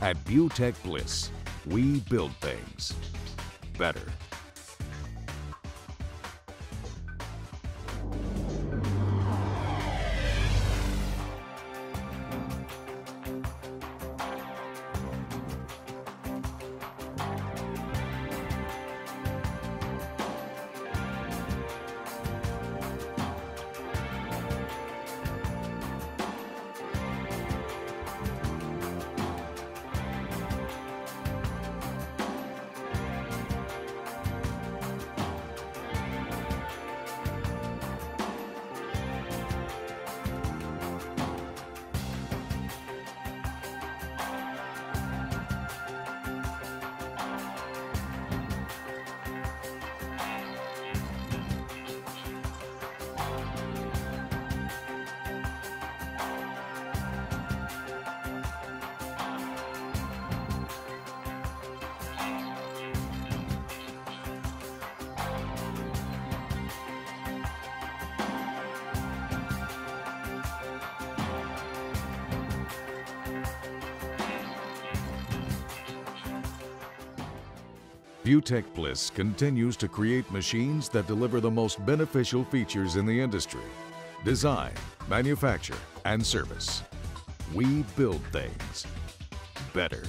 At Butech Bliss, we build things better. Butech Bliss continues to create machines that deliver the most beneficial features in the industry. Design, manufacture, and service. We build things better.